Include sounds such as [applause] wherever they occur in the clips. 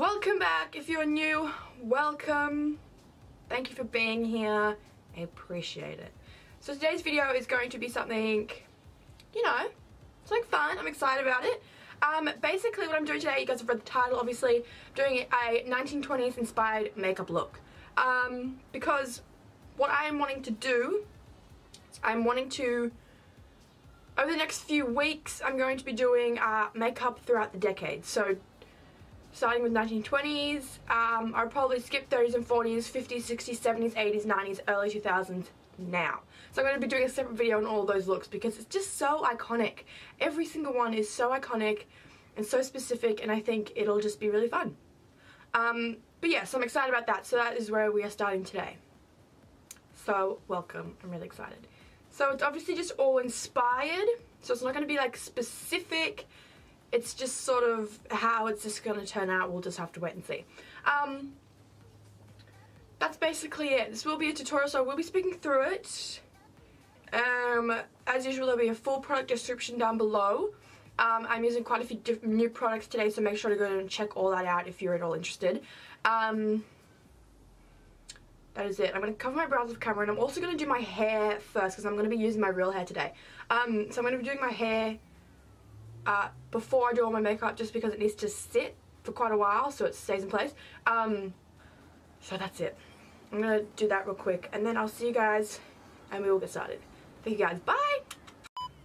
Welcome back. If you're new, welcome. Thank you for being here. I appreciate it. So today's video is going to be something, you know, something fun. I'm excited about it. Um, basically what I'm doing today, you guys have read the title obviously, I'm doing a 1920s inspired makeup look. Um, because what I am wanting to do, I'm wanting to, over the next few weeks, I'm going to be doing uh, makeup throughout the decade. So starting with 1920s, um, I'll probably skip 30s and 40s, 50s, 60s, 70s, 80s, 90s, early 2000s now. So I'm going to be doing a separate video on all those looks because it's just so iconic. Every single one is so iconic and so specific and I think it'll just be really fun. Um, but yeah, so I'm excited about that. So that is where we are starting today. So welcome, I'm really excited. So it's obviously just all inspired, so it's not going to be like specific it's just sort of how it's just going to turn out. We'll just have to wait and see. Um, that's basically it. This will be a tutorial, so I will be speaking through it. Um, as usual, there'll be a full product description down below. Um, I'm using quite a few new products today, so make sure to go and check all that out if you're at all interested. Um, that is it. I'm going to cover my brows with camera, and I'm also going to do my hair first, because I'm going to be using my real hair today. Um, so I'm going to be doing my hair uh, before I do all my makeup just because it needs to sit for quite a while so it stays in place. Um, so that's it. I'm going to do that real quick and then I'll see you guys and we will get started. Thank you guys. Bye!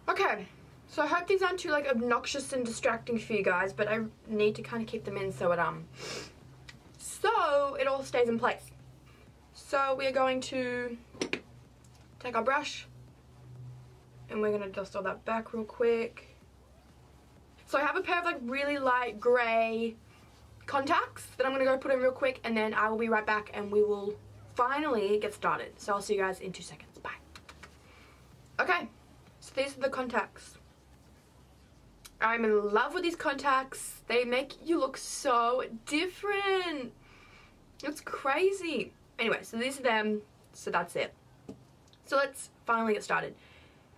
Okay, so I hope these aren't too like obnoxious and distracting for you guys but I need to kind of keep them in so it um so it all stays in place. So we are going to take our brush and we're going to dust all that back real quick. So I have a pair of like really light grey contacts that I'm going to go put in real quick and then I will be right back and we will finally get started. So I'll see you guys in two seconds. Bye. Okay, so these are the contacts. I'm in love with these contacts. They make you look so different. It's crazy. Anyway, so these are them. So that's it. So let's finally get started.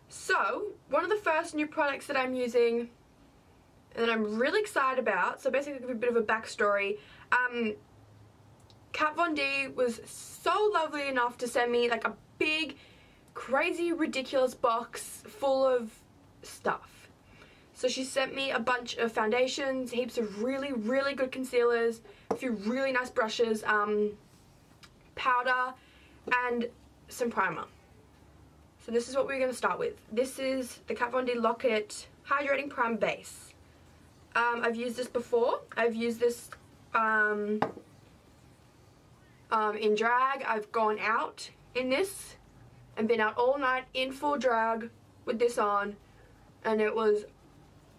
So, one of the first new products that I'm using that I'm really excited about. So basically give a bit of a backstory. Um, Kat Von D was so lovely enough to send me like a big, crazy, ridiculous box full of stuff. So she sent me a bunch of foundations, heaps of really, really good concealers, a few really nice brushes, um, powder, and some primer. So this is what we're going to start with. This is the Kat Von D Lock-It Hydrating Prime Base. Um, I've used this before. I've used this um, um, in drag. I've gone out in this and been out all night in full drag with this on and it was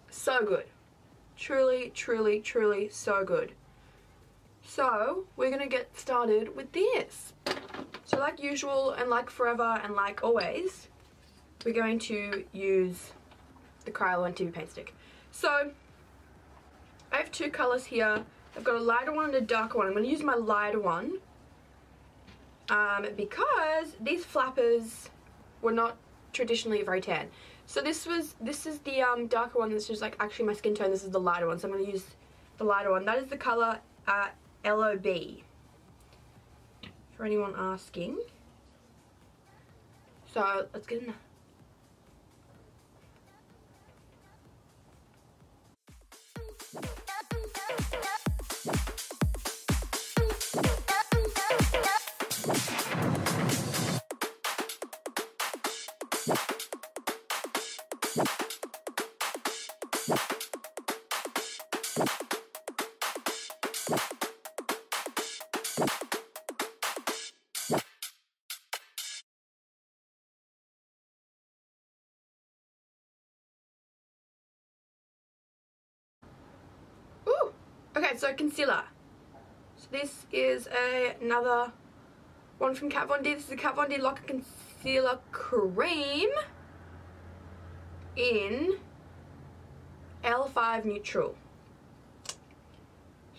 so good. Truly, truly, truly so good. So, we're going to get started with this. So like usual and like forever and like always, we're going to use the Kryolan TV Paint Stick. So, I have two colours here. I've got a lighter one and a darker one. I'm going to use my lighter one um, because these flappers were not traditionally very tan. So this was this is the um, darker one. This is like actually my skin tone. This is the lighter one. So I'm going to use the lighter one. That is the colour uh, LOB. For anyone asking. So let's get in there. Concealer. So this is a, another one from Kat Von D. This is a Kat Von D Lock Concealer Cream in L5 Neutral.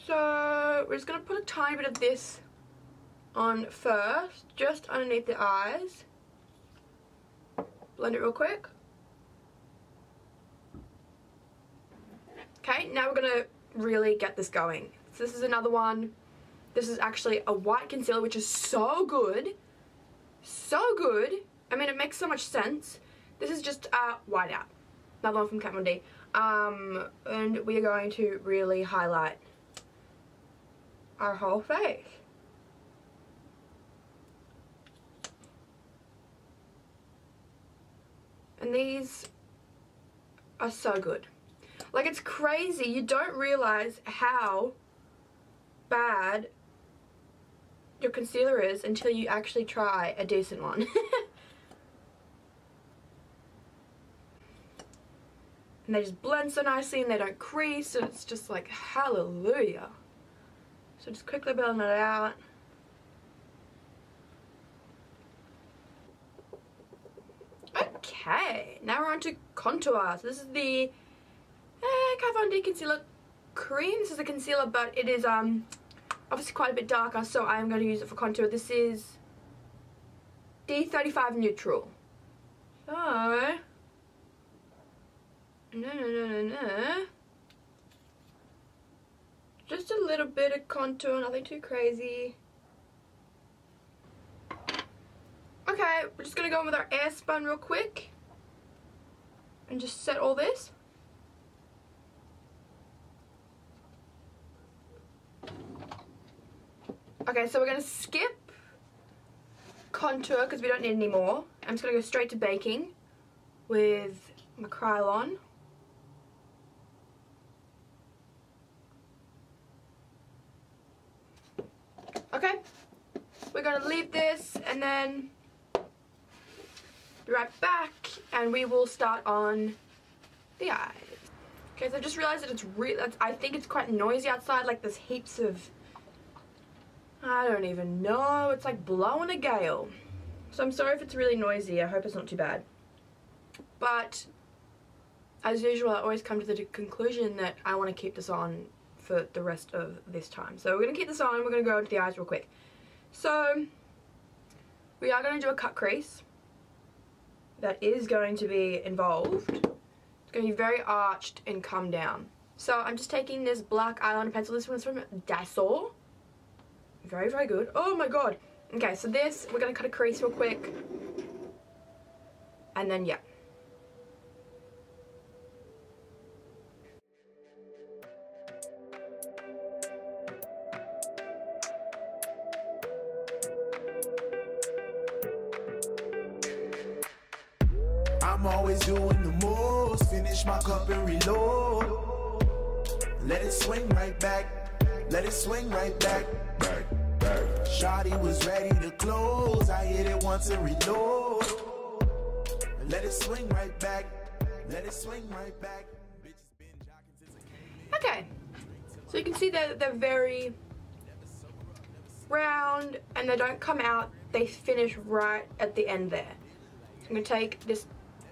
So we're just going to put a tiny bit of this on first, just underneath the eyes. Blend it real quick. Okay, now we're going to really get this going. So this is another one. This is actually a white concealer, which is so good. So good. I mean, it makes so much sense. This is just uh, white out. Another one from Kat Von D. Um, and we are going to really highlight our whole face. And these are so good. Like it's crazy. You don't realize how bad your concealer is until you actually try a decent one. [laughs] and they just blend so nicely and they don't crease and it's just like hallelujah. So just quickly blend it out. Okay, now we're on to contour. So this is the eh, Kat Von D Concealer Cream. This is a concealer, but it is um obviously quite a bit darker, so I'm going to use it for contour. This is D35 Neutral. So, no, no, no, no, no. Just a little bit of contour, nothing too crazy. Okay, we're just going to go in with our Airspun real quick. And just set all this. Okay, so we're going to skip contour because we don't need any more. I'm just going to go straight to baking with my Kryolan. Okay, we're going to leave this and then be right back and we will start on the eyes. Okay, so I just realized that it's really, I think it's quite noisy outside, like there's heaps of, I don't even know, it's like blowing a gale. So I'm sorry if it's really noisy, I hope it's not too bad. But, as usual, I always come to the conclusion that I want to keep this on for the rest of this time. So we're going to keep this on, we're going to go into the eyes real quick. So, we are going to do a cut crease that is going to be involved. It's going to be very arched and come down. So I'm just taking this black eyeliner pencil. This one's from Daiso. Very, very good. Oh my god. Okay, so this, we're going to cut a crease real quick. And then, yeah. I'm always doing the most. Finish my cup and reload. Let it swing right back. Let it swing right back. Shotty was ready to close. I hit it once and reload. Let it swing right back. Let it swing right back. Okay. So you can see that they're very round and they don't come out. They finish right at the end there. I'm going to take this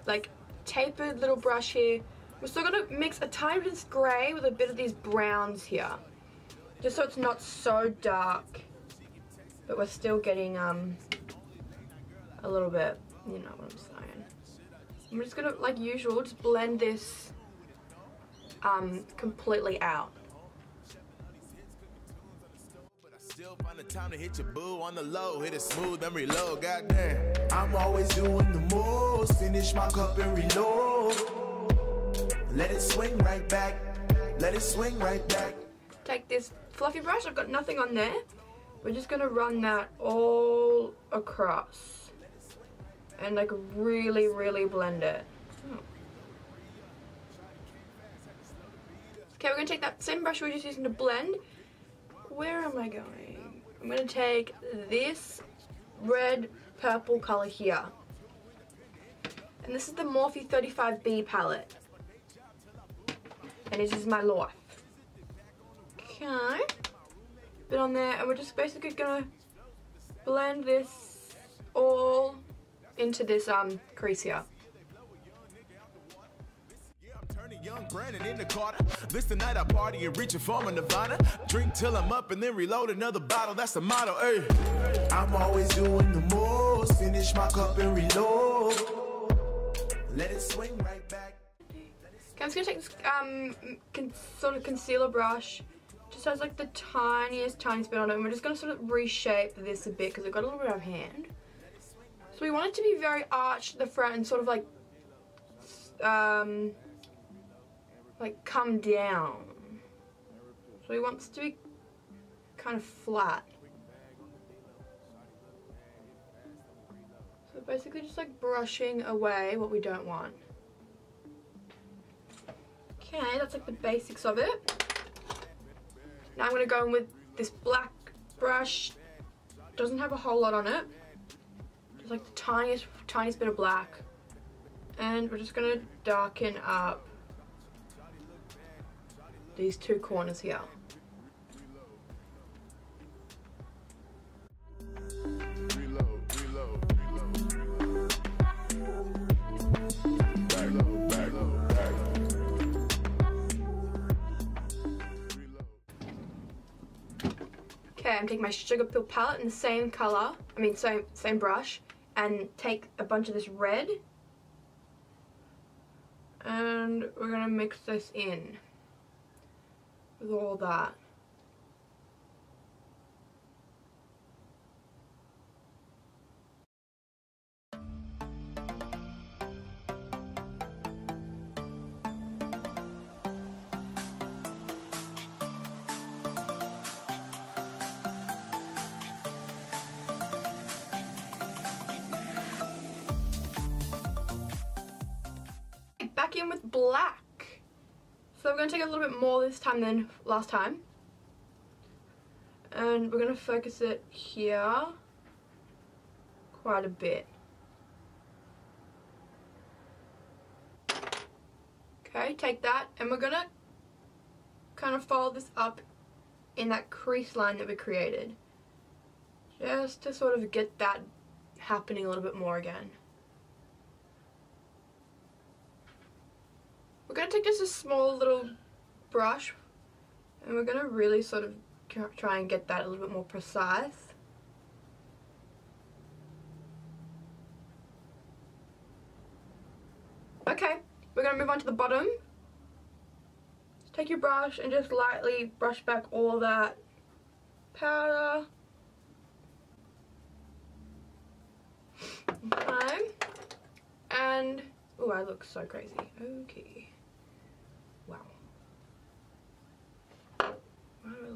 like tapered little brush here. We're still going to mix a tiny bit of this grey with a bit of these browns here. Just so it's not so dark. But we're still getting um a little bit, you know what I'm saying. I'm just to, like usual, just blend this um, completely out. Still find the time to hit your boo on the low, hit it smooth and reload, goddamn. I'm always doing the most, finish my cup and reload. Let it swing right back, let it swing right back. Take this fluffy brush, I've got nothing on there. We're just gonna run that all across. And like really, really blend it. Oh. Okay, we're gonna take that same brush we were just using to blend. Where am I going? I'm gonna take this red purple color here. And this is the Morphe 35B palette. And this is my life. Bit on there, and we're just basically gonna blend this all into this um crease here. Young Brandon in the Carter. This the night I party and reach a form of Nirvana. Drink till I'm up and then reload another bottle. That's the motto, hey. I'm always doing the most. Finish my cup and reload. Let it swing right back. Okay, I'm just gonna take this um con sort of concealer brush just has like the tiniest, tiniest bit on it. And we're just going to sort of reshape this a bit because it got a little bit out of hand. So we want it to be very arched at the front and sort of like, um, like come down. So we want this to be kind of flat. So basically just like brushing away what we don't want. Okay, that's like the basics of it. Now I'm going to go in with this black brush. Doesn't have a whole lot on it. Just like the tiniest, tiniest bit of black. And we're just going to darken up these two corners here. Okay, my Sugarpill palette in the same color, I mean same, same brush, and take a bunch of this red. And we're gonna mix this in with all that. Take a little bit more this time than last time. And we're going to focus it here quite a bit. Okay, take that and we're going to kind of follow this up in that crease line that we created. Just to sort of get that happening a little bit more again. We're going to take just a small little brush and we're going to really sort of try and get that a little bit more precise. Okay, we're going to move on to the bottom. Take your brush and just lightly brush back all that powder. Okay. And, oh, I look so crazy. Okay.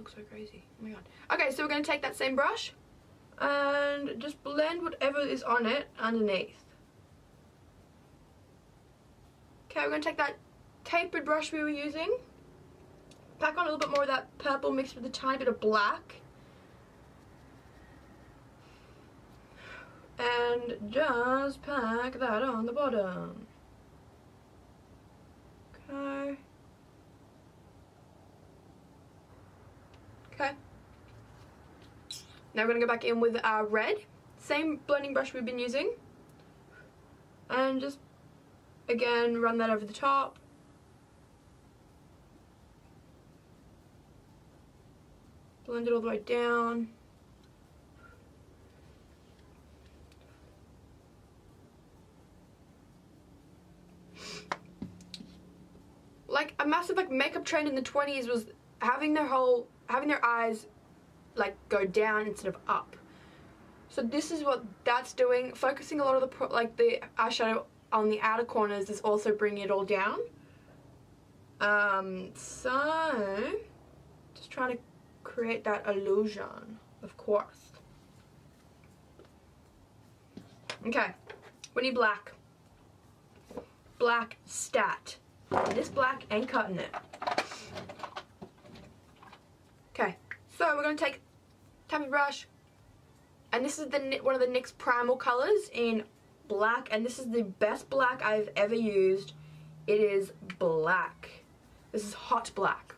So crazy? Oh my god. Okay, so we're going to take that same brush and just blend whatever is on it underneath. Okay, we're going to take that tapered brush we were using, pack on a little bit more of that purple mixed with a tiny bit of black. And just pack that on the bottom. Okay. Now we're going to go back in with our red. Same blending brush we've been using. And just, again, run that over the top. Blend it all the way down. Like, a massive like makeup trend in the 20s was having their whole having their eyes like go down instead of up. So this is what that's doing. Focusing a lot of the like the eyeshadow on the outer corners is also bringing it all down. Um, so just trying to create that illusion, of course. Okay, we need black. Black stat. This black ain't cutting it. Okay, so we're going to take tapping brush, and this is the one of the NYX Primal colors in black, and this is the best black I've ever used. It is black. This is hot black.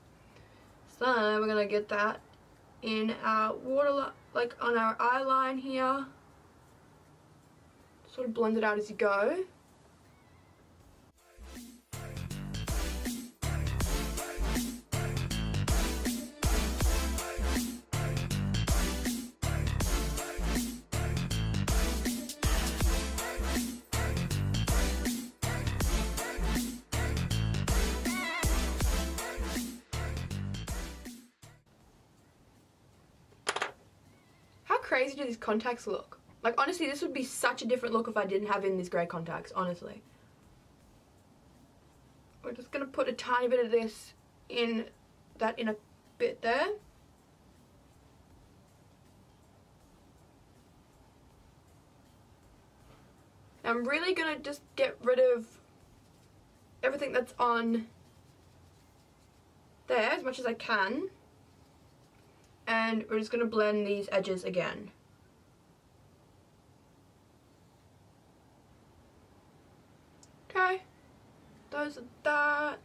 So we're going to get that in our water, like on our eye line here. Sort of blend it out as you go. These contacts look? Like honestly, this would be such a different look if I didn't have in these grey contacts, honestly. We're just gonna put a tiny bit of this in that in a bit there. I'm really gonna just get rid of everything that's on there as much as I can. And we're just gonna blend these edges again. Okay, are that.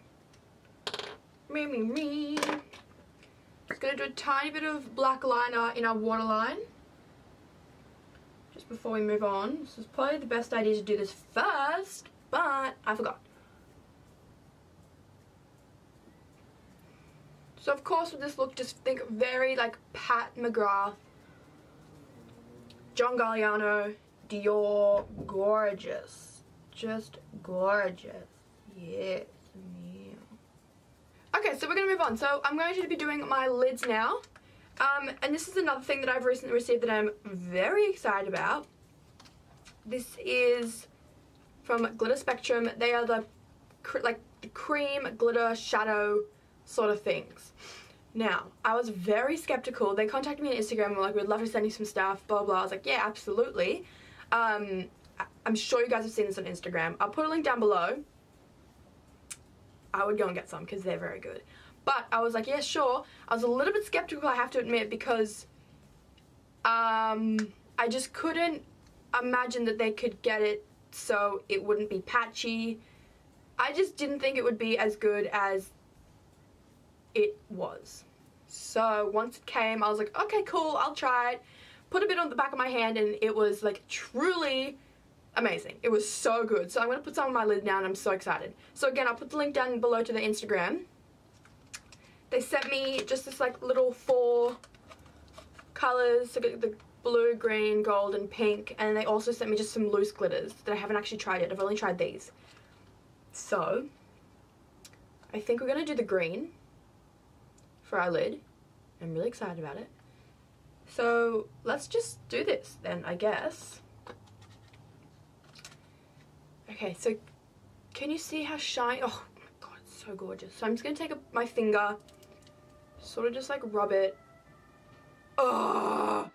Me, me, me. Just gonna do a tiny bit of black liner in our waterline just before we move on. This is probably the best idea to do this first, but I forgot. So of course with this look, just think very like Pat McGrath, John Galliano, Dior, gorgeous. Just gorgeous. Yes, Okay, so we're going to move on. So I'm going to be doing my lids now. Um, and this is another thing that I've recently received that I'm very excited about. This is from Glitter Spectrum. They are the like the cream glitter shadow sort of things. Now, I was very skeptical. They contacted me on Instagram and were like, we'd love to send you some stuff, blah, blah. I was like, yeah, absolutely. Um, I'm sure you guys have seen this on Instagram. I'll put a link down below. I would go and get some because they're very good. But I was like, yeah, sure. I was a little bit skeptical, I have to admit, because um, I just couldn't imagine that they could get it so it wouldn't be patchy. I just didn't think it would be as good as it was. So once it came, I was like, okay, cool, I'll try it. Put a bit on the back of my hand and it was like truly amazing. It was so good. So I'm going to put some on my lid now and I'm so excited. So again, I'll put the link down below to the Instagram. They sent me just this like little four colors, so the blue, green, gold, and pink. And they also sent me just some loose glitters that I haven't actually tried yet. I've only tried these. So, I think we're going to do the green for our lid. I'm really excited about it. So, let's just do this then, I guess. Okay, so can you see how shiny? Oh my god, it's so gorgeous. So I'm just going to take a, my finger sort of just like rub it. Oh.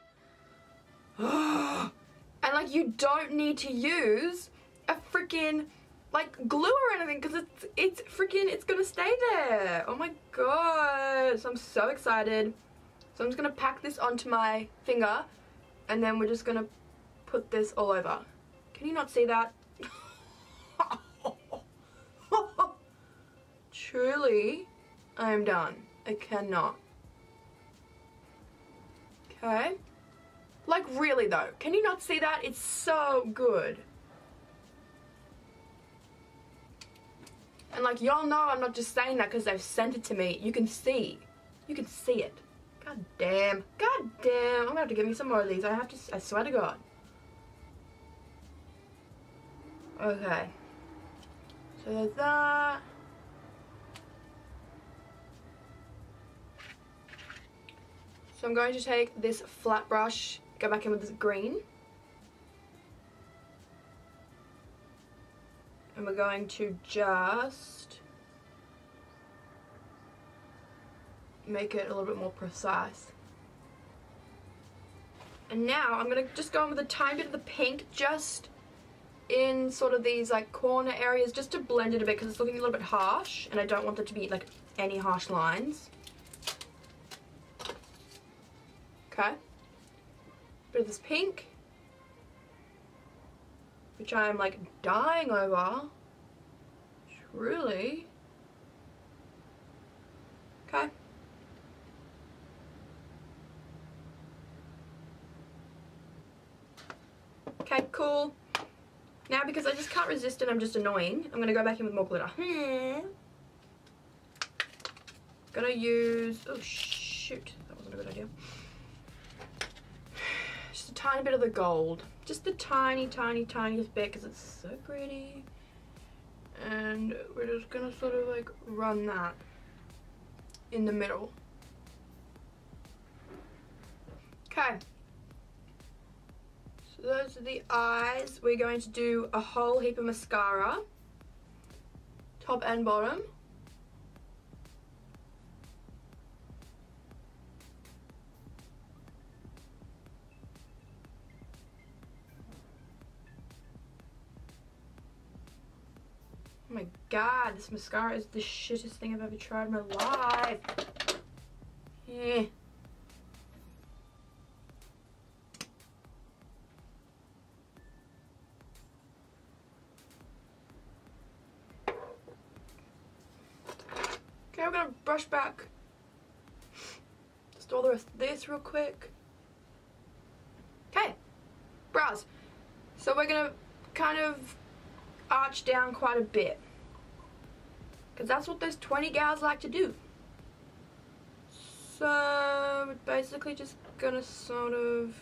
And like you don't need to use a freaking like glue or anything because it's it's freaking it's gonna stay there. Oh my god. So I'm so excited. So I'm just gonna pack this onto my finger and then we're just gonna put this all over. Can you not see that? Truly, I am done. I cannot. Okay. Like really though, can you not see that? It's so good. And like y'all know I'm not just saying that because they've sent it to me. You can see. You can see it. God damn. God damn. I'm gonna have to give me some more of these. I have to, I swear to God. Okay. So there's that. So I'm going to take this flat brush, go back in with this green. And we're going to just make it a little bit more precise. And now I'm going to just go in with a tiny bit of the pink just in sort of these like corner areas just to blend it a bit because it's looking a little bit harsh and I don't want there to be like any harsh lines. Okay. Bit of this pink. Which I'm like dying over. Truly. Okay. Okay, cool. Now because I just can't resist and I'm just annoying, I'm going to go back in with more glitter. Hmm. Gonna use, oh shoot, that wasn't a good idea tiny bit of the gold. Just the tiny, tiny, tiniest bit because it's so pretty. And we're just going to sort of like run that in the middle. Okay. So those are the eyes. We're going to do a whole heap of mascara. Top and bottom. God, this mascara is the shittest thing I've ever tried in my life. Yeah. Okay, I'm gonna brush back just all the rest of this real quick. Okay, brows. So we're gonna kind of arch down quite a bit. Because that's what those 20 gals like to do. So, we're basically just gonna sort of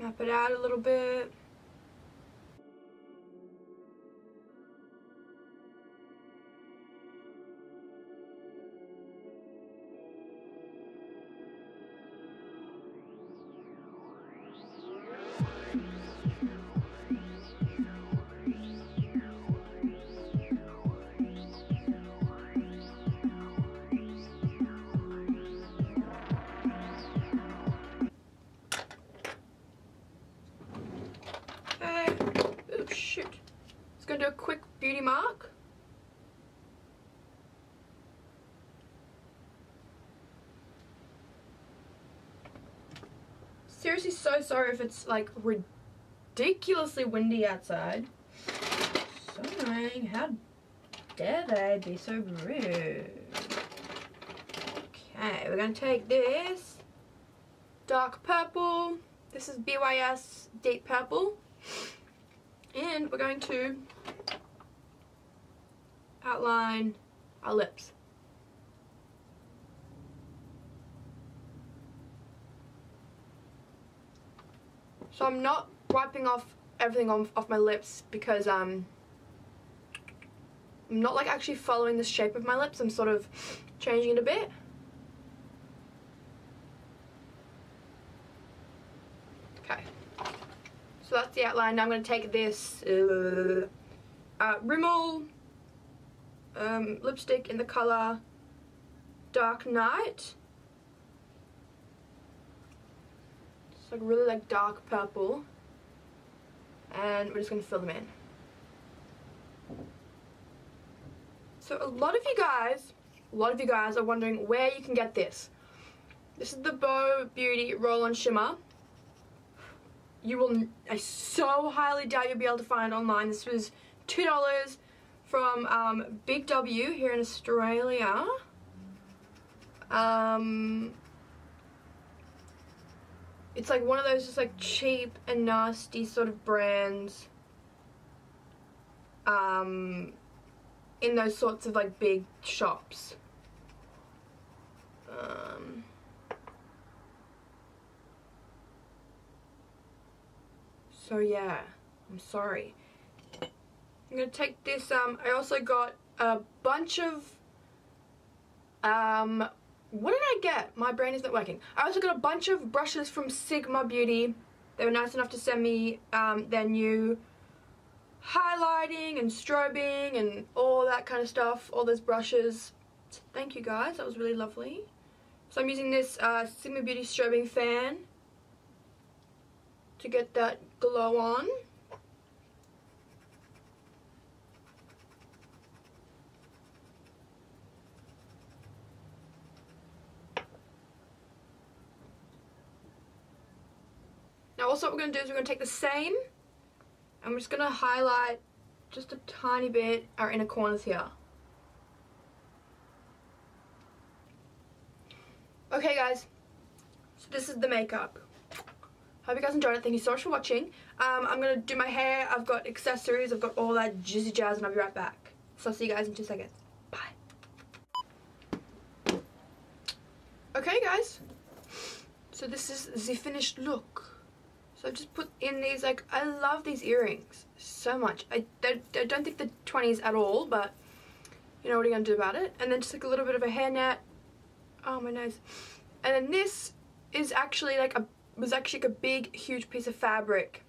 map it out a little bit. Seriously, so sorry if it's like ridiculously windy outside. So annoying. How dare they be so rude? Okay, we're gonna take this dark purple. This is BYS Deep Purple. And we're going to outline our lips. So I'm not wiping off everything on, off my lips because um, I'm not like actually following the shape of my lips. I'm sort of changing it a bit. Okay. So that's the outline. Now I'm going to take this uh, uh, Rimmel um, lipstick in the colour Dark Night. Like really like dark purple. And we're just going to fill them in. So a lot of you guys, a lot of you guys are wondering where you can get this. This is the Boe Beauty Roll-On Shimmer you will I so highly doubt you'll be able to find online. This was two dollars from um, Big W here in Australia. Um, it's like one of those just like cheap and nasty sort of brands. Um, in those sorts of like big shops. Um, So yeah, I'm sorry. I'm gonna take this, um, I also got a bunch of, um, what did I get? My brain is not working. I also got a bunch of brushes from Sigma Beauty. They were nice enough to send me, um, their new highlighting and strobing and all that kind of stuff, all those brushes. Thank you guys, that was really lovely. So I'm using this, uh, Sigma Beauty strobing fan to get that glow on. Also what we're going to do is we're going to take the same and we're just going to highlight just a tiny bit our inner corners here. Okay guys, so this is the makeup. Hope you guys enjoyed it. Thank you so much for watching. Um, I'm going to do my hair. I've got accessories. I've got all that jizzy jazz and I'll be right back. So I'll see you guys in two seconds. Bye. Okay guys. So this is the finished look. So I've just put in these, like, I love these earrings so much. I don't, I don't think the 20s at all, but you know what are you going to do about it? And then just like a little bit of a hairnet. Oh, my nose. And then this is actually like a was actually like a big, huge piece of fabric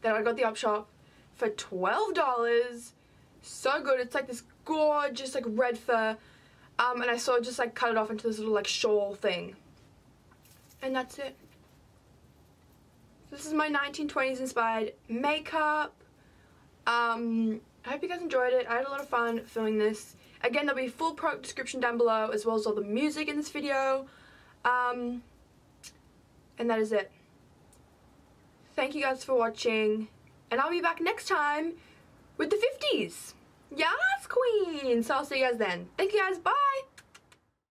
that I got the op shop for $12. So good. It's like this gorgeous like red fur. Um, and I sort of just like cut it off into this little like shawl thing. And that's it. This is my 1920s inspired makeup. Um, I hope you guys enjoyed it. I had a lot of fun filming this. Again, there'll be full product description down below as well as all the music in this video. Um, and that is it. Thank you guys for watching. And I'll be back next time with the 50s. Yes, queen. So I'll see you guys then. Thank you guys. Bye.